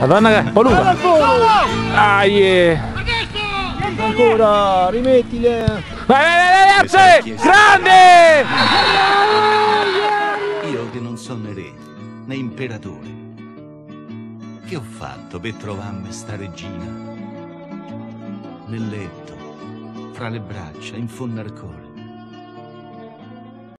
Madonna che... Paoluca! Aie! Ancora, rimettile. Vai, vai, vai, ragazzi! Grande! Io che non sono né re, né imperatore. Che ho fatto per trovarmi sta regina? Nel letto, fra le braccia, in fondo al cuore.